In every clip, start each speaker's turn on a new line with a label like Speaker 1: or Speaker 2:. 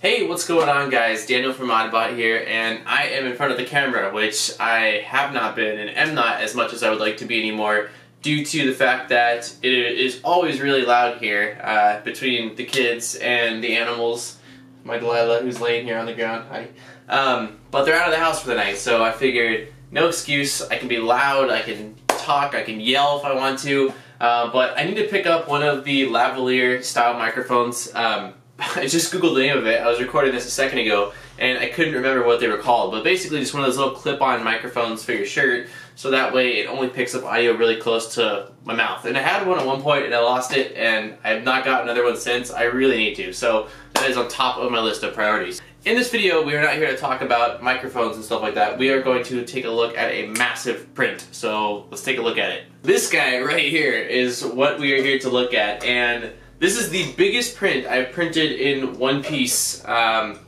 Speaker 1: Hey, what's going on guys? Daniel from Modbot here, and I am in front of the camera, which I have not been and am not as much as I would like to be anymore due to the fact that it is always really loud here uh, between the kids and the animals. My Delilah, who's laying here on the ground. Hi. Um, but they're out of the house for the night, so I figured no excuse. I can be loud, I can talk, I can yell if I want to, uh, but I need to pick up one of the lavalier style microphones. Um, I just googled the name of it. I was recording this a second ago and I couldn't remember what they were called. But basically just one of those little clip-on microphones for your shirt so that way it only picks up audio really close to my mouth. And I had one at one point and I lost it and I have not got another one since. I really need to. So that is on top of my list of priorities. In this video, we are not here to talk about microphones and stuff like that. We are going to take a look at a massive print. So let's take a look at it. This guy right here is what we are here to look at. And this is the biggest print I've printed in one piece. Um,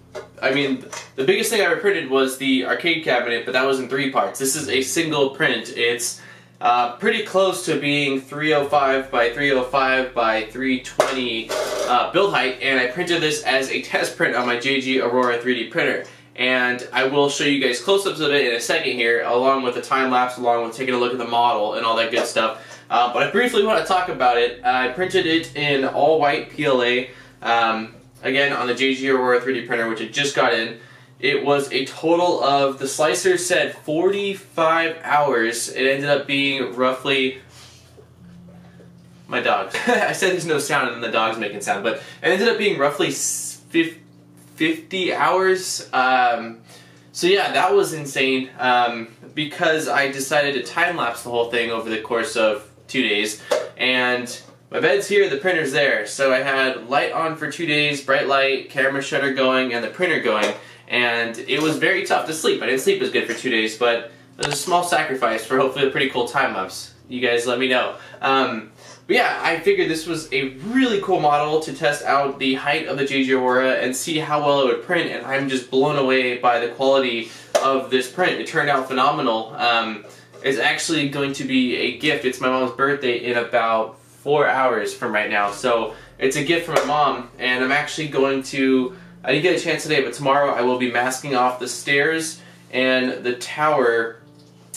Speaker 1: I mean, the biggest thing I ever printed was the arcade cabinet, but that was in three parts. This is a single print. It's uh, pretty close to being 305 by 305 by 320 uh, build height, and I printed this as a test print on my JG Aurora 3D printer. And I will show you guys close-ups of it in a second here, along with a time lapse, along with taking a look at the model and all that good stuff. Uh, but I briefly want to talk about it. I printed it in all white PLA, um, again on the JG Aurora 3D printer, which I just got in. It was a total of, the slicer said 45 hours. It ended up being roughly, my dogs. I said there's no sound and then the dog's making sound, but it ended up being roughly 50 hours. Um, so yeah, that was insane um, because I decided to time lapse the whole thing over the course of two days. And my bed's here, the printer's there. So I had light on for two days, bright light, camera shutter going, and the printer going. And it was very tough to sleep. I didn't sleep as good for two days, but it was a small sacrifice for hopefully a pretty cool time lapse. You guys let me know. Um, but yeah, I figured this was a really cool model to test out the height of the JG Aurora and see how well it would print, and I'm just blown away by the quality of this print. It turned out phenomenal. Um, is actually going to be a gift. It's my mom's birthday in about four hours from right now. So it's a gift from my mom, and I'm actually going to, I didn't get a chance today, but tomorrow I will be masking off the stairs and the tower,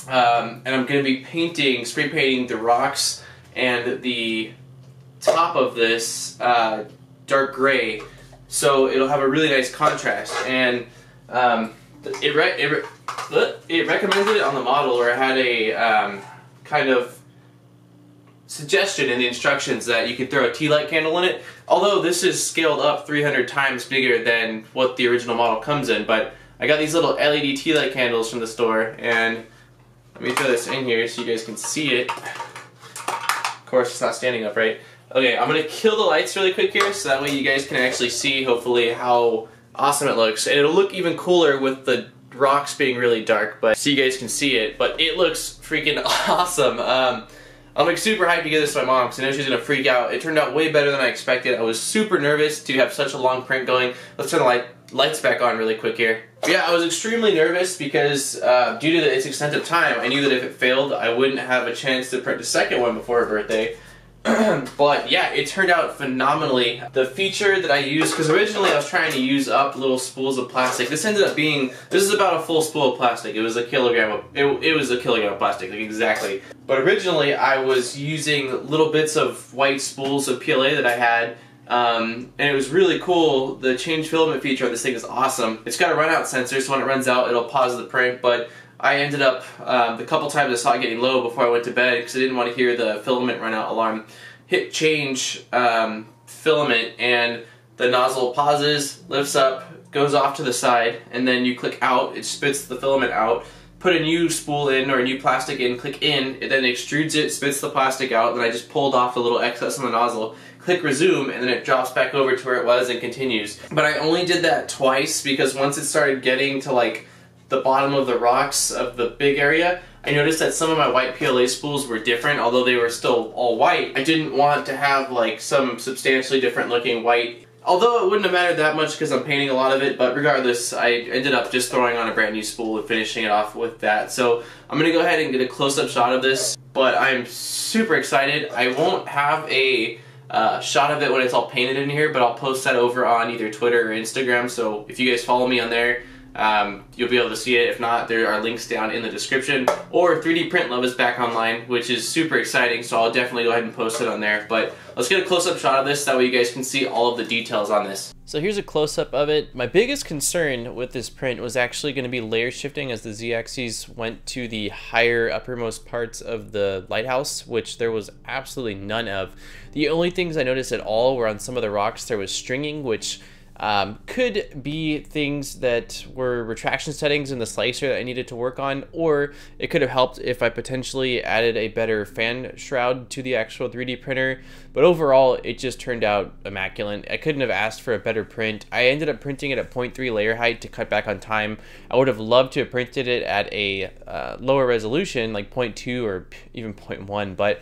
Speaker 1: um, and I'm going to be painting, spray painting the rocks and the top of this uh, dark gray. So it'll have a really nice contrast. And um, it, it, it recommended it on the model or had a um, kind of suggestion in the instructions that you could throw a tea light candle in it. Although this is scaled up 300 times bigger than what the original model comes in, but I got these little LED tea light candles from the store and let me throw this in here so you guys can see it. Of course it's not standing up right. Okay, I'm gonna kill the lights really quick here so that way you guys can actually see hopefully how awesome it looks. And it'll look even cooler with the rocks being really dark, but so you guys can see it. But it looks freaking awesome. Um, I'm like super hyped to get this to my mom because I know she's gonna freak out. It turned out way better than I expected. I was super nervous to have such a long print going. Let's turn the light, lights back on really quick here. Yeah, I was extremely nervous because uh, due to the, its extent of time, I knew that if it failed, I wouldn't have a chance to print the second one before her birthday. but yeah, it turned out phenomenally. The feature that I used, because originally I was trying to use up little spools of plastic. This ended up being, this is about a full spool of plastic. It was a kilogram of, it, it was a kilogram of plastic, like exactly. But originally I was using little bits of white spools of PLA that I had um, and it was really cool. The change filament feature on this thing is awesome. It's got a runout sensor, so when it runs out, it'll pause the print, but I ended up, um, the couple times I saw it getting low before I went to bed, because I didn't want to hear the filament run out alarm, hit change um, filament, and the nozzle pauses, lifts up, goes off to the side, and then you click out, it spits the filament out, put a new spool in or a new plastic in, click in, it then extrudes it, spits the plastic out, and I just pulled off the little excess on the nozzle, click resume, and then it drops back over to where it was and continues. But I only did that twice because once it started getting to like the bottom of the rocks of the big area, I noticed that some of my white PLA spools were different, although they were still all white. I didn't want to have like some substantially different looking white Although it wouldn't have mattered that much because I'm painting a lot of it, but regardless, I ended up just throwing on a brand new spool and finishing it off with that. So I'm going to go ahead and get a close-up shot of this, but I'm super excited. I won't have a uh, shot of it when it's all painted in here, but I'll post that over on either Twitter or Instagram. So if you guys follow me on there, um, you'll be able to see it. If not, there are links down in the description. Or 3D Print Love is back online, which is super exciting, so I'll definitely go ahead and post it on there. But let's get a close-up shot of this, that way you guys can see all of the details on this.
Speaker 2: So here's a close-up of it. My biggest concern with this print was actually going to be layer shifting as the z-axis went to the higher uppermost parts of the lighthouse, which there was absolutely none of. The only things I noticed at all were on some of the rocks there was stringing, which um, could be things that were retraction settings in the slicer that I needed to work on, or it could have helped if I potentially added a better fan shroud to the actual 3D printer. But overall, it just turned out immaculate. I couldn't have asked for a better print. I ended up printing it at 0.3 layer height to cut back on time. I would have loved to have printed it at a uh, lower resolution, like 0.2 or even 0.1, but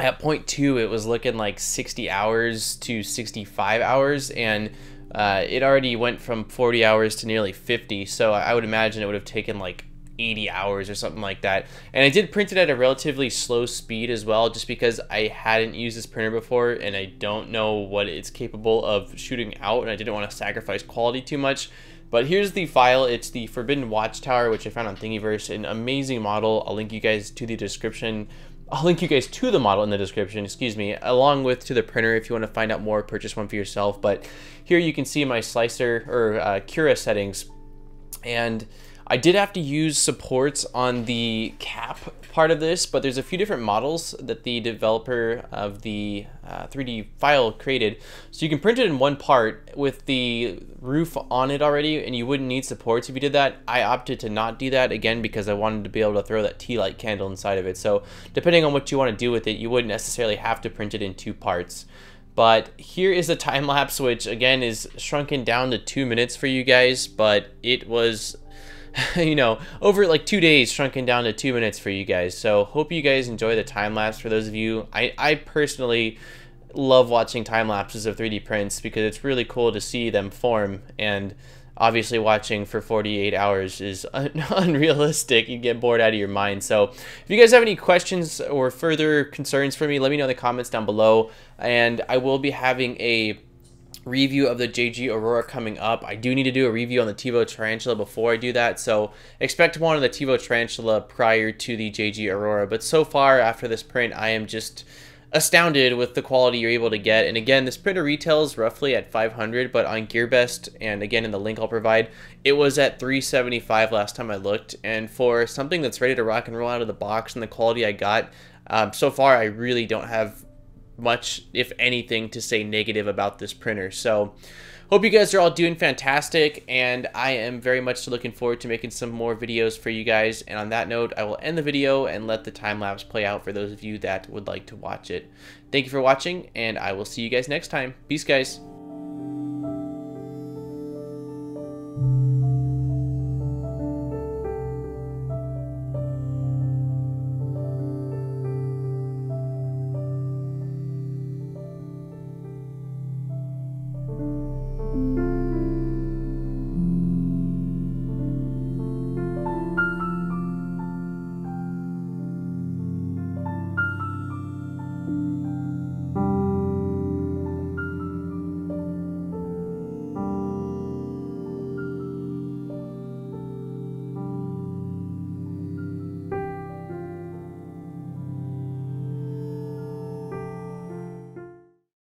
Speaker 2: at point two, it was looking like 60 hours to 65 hours, and uh, it already went from 40 hours to nearly 50. So I would imagine it would have taken like 80 hours or something like that. And I did print it at a relatively slow speed as well, just because I hadn't used this printer before and I don't know what it's capable of shooting out, and I didn't want to sacrifice quality too much. But here's the file. It's the Forbidden Watchtower, which I found on Thingiverse. An amazing model. I'll link you guys to the description I'll link you guys to the model in the description, excuse me, along with to the printer if you want to find out more, purchase one for yourself. But here you can see my slicer or uh, Cura settings. And I did have to use supports on the cap part of this, but there's a few different models that the developer of the uh, 3D file created. So you can print it in one part with the roof on it already, and you wouldn't need supports if you did that. I opted to not do that, again, because I wanted to be able to throw that tea light candle inside of it. So depending on what you want to do with it, you wouldn't necessarily have to print it in two parts. But here is a time lapse, which again is shrunken down to two minutes for you guys, but it was you know, over like two days shrunken down to two minutes for you guys. So hope you guys enjoy the time lapse for those of you. I, I personally love watching time lapses of 3D prints because it's really cool to see them form and obviously watching for 48 hours is un unrealistic. You get bored out of your mind. So if you guys have any questions or further concerns for me, let me know in the comments down below. And I will be having a review of the JG Aurora coming up. I do need to do a review on the Tevo Tarantula before I do that, so expect one on the Tevo Tarantula prior to the JG Aurora. But so far, after this print, I am just astounded with the quality you're able to get. And again, this printer retails roughly at 500, but on GearBest, and again in the link I'll provide, it was at 375 last time I looked. And for something that's ready to rock and roll out of the box and the quality I got, um, so far I really don't have much, if anything, to say negative about this printer. So, hope you guys are all doing fantastic, and I am very much looking forward to making some more videos for you guys. And on that note, I will end the video and let the time lapse play out for those of you that would like to watch it. Thank you for watching, and I will see you guys next time. Peace, guys.